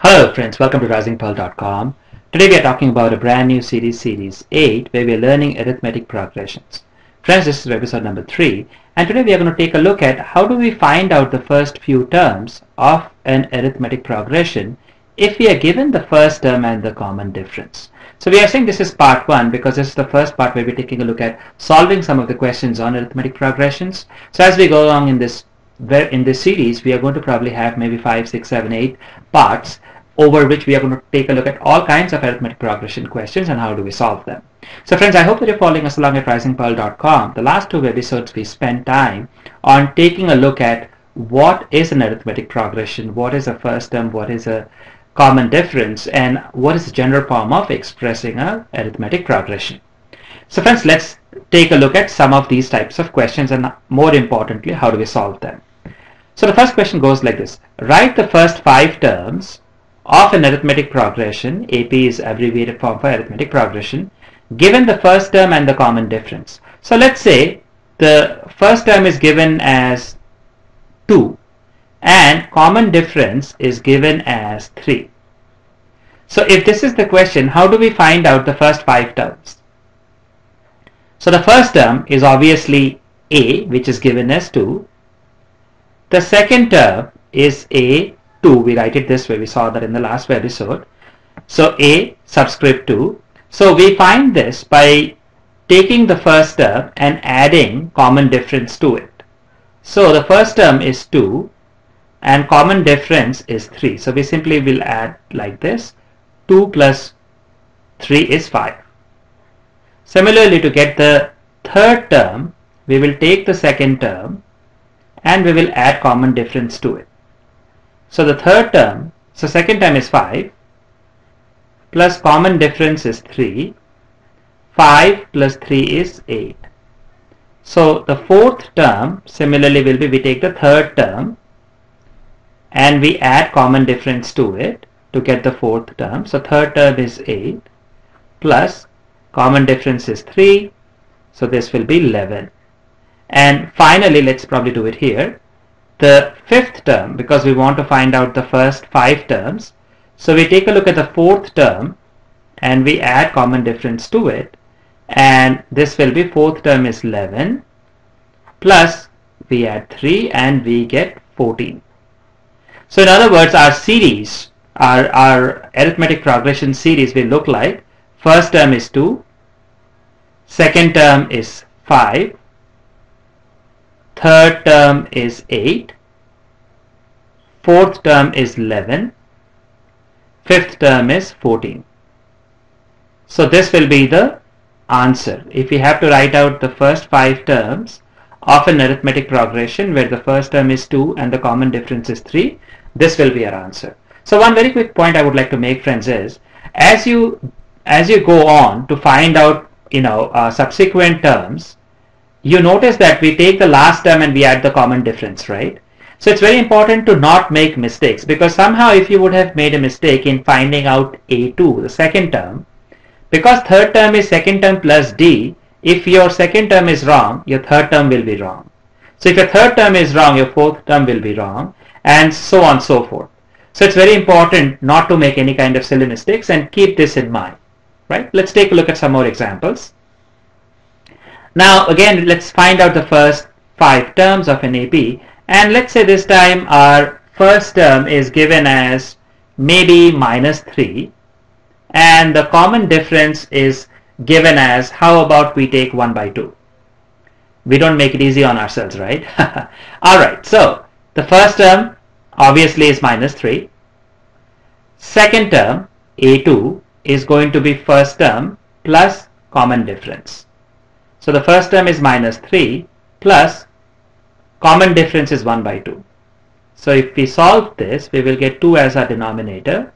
Hello friends, welcome to risingpearl.com. Today we are talking about a brand new series, series 8, where we are learning arithmetic progressions. Friends, this is episode number 3 and today we are going to take a look at how do we find out the first few terms of an arithmetic progression if we are given the first term and the common difference. So we are saying this is part 1 because this is the first part where we're taking a look at solving some of the questions on arithmetic progressions. So as we go along in this in this series we are going to probably have maybe five, six, seven, eight parts over which we are going to take a look at all kinds of arithmetic progression questions and how do we solve them. So friends, I hope that you're following us along at risingpearl.com. The last two episodes we spent time on taking a look at what is an arithmetic progression, what is a first term, what is a common difference, and what is the general form of expressing a arithmetic progression. So friends, let's take a look at some of these types of questions and more importantly, how do we solve them. So the first question goes like this. Write the first five terms of an arithmetic progression. AP is abbreviated form for arithmetic progression given the first term and the common difference. So let's say the first term is given as 2 and common difference is given as 3. So if this is the question, how do we find out the first five terms? So the first term is obviously A which is given as 2 the second term is A2. We write it this way. We saw that in the last episode. So A subscript 2. So we find this by taking the first term and adding common difference to it. So the first term is 2 and common difference is 3. So we simply will add like this. 2 plus 3 is 5. Similarly to get the third term, we will take the second term and we will add common difference to it. So the third term, so second term is 5 plus common difference is 3. 5 plus 3 is 8. So the fourth term similarly will be we take the third term and we add common difference to it to get the fourth term. So third term is 8 plus common difference is 3 so this will be 11 and finally, let's probably do it here. The fifth term, because we want to find out the first five terms. So we take a look at the fourth term and we add common difference to it. And this will be fourth term is 11 plus we add 3 and we get 14. So in other words, our series, our, our arithmetic progression series will look like first term is 2, second term is 5, third term is 8, fourth term is 11, fifth term is 14. So this will be the answer. If we have to write out the first five terms of an arithmetic progression where the first term is 2 and the common difference is 3, this will be our answer. So one very quick point I would like to make friends is as you as you go on to find out you know uh, subsequent terms you notice that we take the last term and we add the common difference, right? So it's very important to not make mistakes because somehow if you would have made a mistake in finding out A2, the second term, because third term is second term plus D, if your second term is wrong, your third term will be wrong. So if your third term is wrong, your fourth term will be wrong and so on and so forth. So it's very important not to make any kind of silly mistakes and keep this in mind, right? Let's take a look at some more examples. Now again let's find out the first five terms of an AP and let's say this time our first term is given as maybe minus 3 and the common difference is given as how about we take 1 by 2 we don't make it easy on ourselves right? Alright so the first term obviously is minus 3 second term a2 is going to be first term plus common difference so the first term is minus 3 plus common difference is 1 by 2. So if we solve this, we will get 2 as our denominator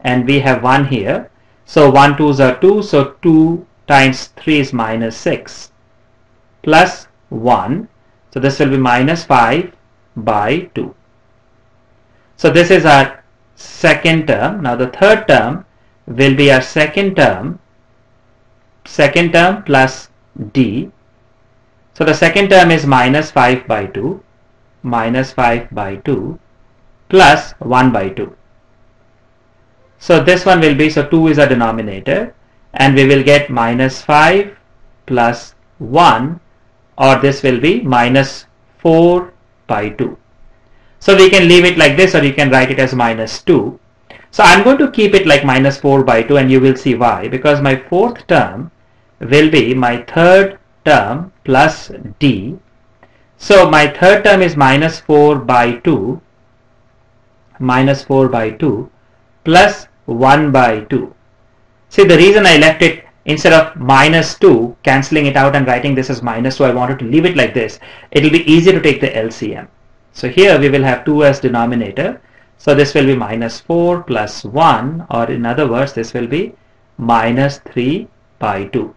and we have 1 here. So 1 2s are 2, so 2 times 3 is minus 6 plus 1. So this will be minus 5 by 2. So this is our second term. Now the third term will be our second term, second term plus d. So the second term is minus 5 by 2, minus 5 by 2 plus 1 by 2. So this one will be, so 2 is a denominator and we will get minus 5 plus 1 or this will be minus 4 by 2. So we can leave it like this or you can write it as minus 2. So I'm going to keep it like minus 4 by 2 and you will see why because my fourth term will be my third term plus d. So my third term is minus 4 by 2 minus 4 by 2 plus 1 by 2. See the reason I left it instead of minus 2 cancelling it out and writing this as minus 2 I wanted to leave it like this it will be easier to take the LCM so here we will have 2 as denominator so this will be minus 4 plus 1 or in other words this will be minus 3 by 2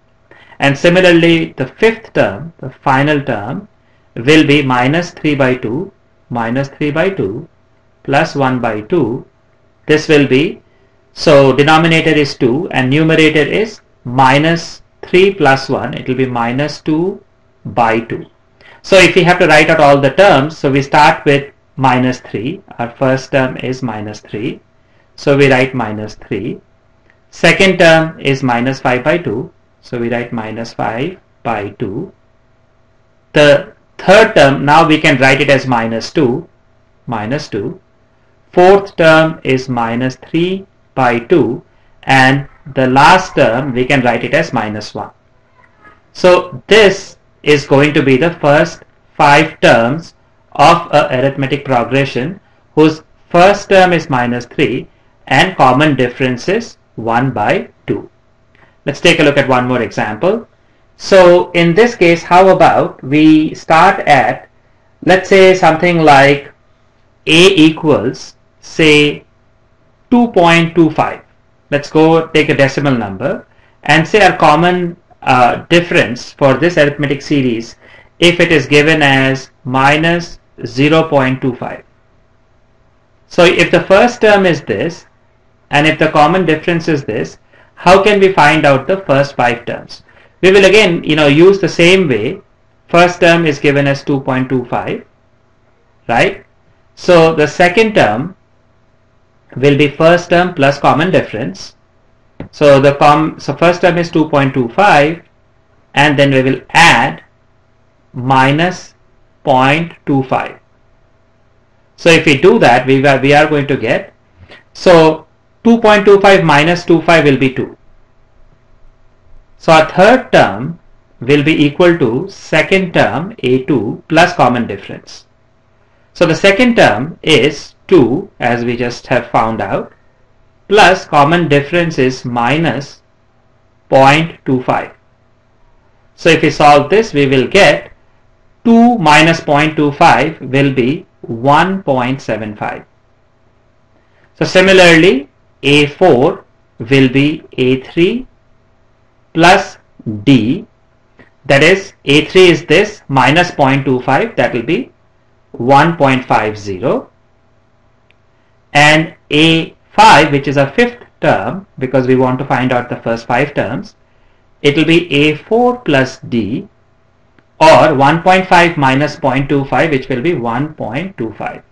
and similarly the fifth term the final term will be minus 3 by 2 minus 3 by 2 plus 1 by 2 this will be so denominator is 2 and numerator is minus 3 plus 1 it will be minus 2 by 2 so if we have to write out all the terms so we start with minus 3 our first term is minus 3 so we write minus 3 second term is minus 5 by 2 so we write minus 5 by 2 the third term now we can write it as minus 2 minus 2 fourth term is minus 3 by 2 and the last term we can write it as minus 1. So this is going to be the first five terms of a arithmetic progression whose first term is minus 3 and common difference is 1 by 2. Let's take a look at one more example. So in this case how about we start at let's say something like a equals say 2.25 let's go take a decimal number and say our common uh, difference for this arithmetic series if it is given as minus 0.25. So if the first term is this and if the common difference is this, how can we find out the first five terms? We will again you know use the same way. First term is given as 2.25 right? So the second term will be first term plus common difference. So the com so first term is 2.25 and then we will add minus 0.25. So if we do that we we are going to get so 2.25 minus 25 will be 2. So our third term will be equal to second term A2 plus common difference. So the second term is 2 as we just have found out plus common difference is minus 0.25. So if we solve this we will get 2 minus 0.25 will be 1.75. So similarly A4 will be A3 plus D that is A3 is this minus 0.25 that will be 1.50 and A5 which is a fifth term because we want to find out the first five terms it will be A4 plus D or 1.5 minus 0.25 which will be 1.25.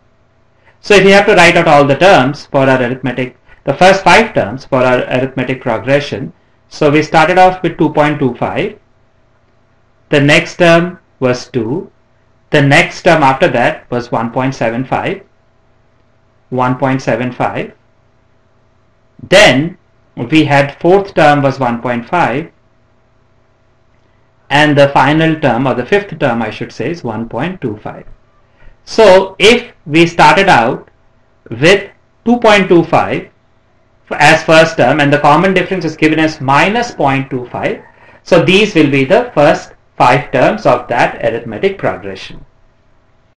So if you have to write out all the terms for our arithmetic, the first five terms for our arithmetic progression, so we started off with 2.25, the next term was 2, the next term after that was 1.75, 1.75. Then we had fourth term was 1.5 and the final term or the fifth term I should say is 1.25. So if we started out with 2.25 as first term and the common difference is given as minus 0.25 so these will be the first five terms of that arithmetic progression.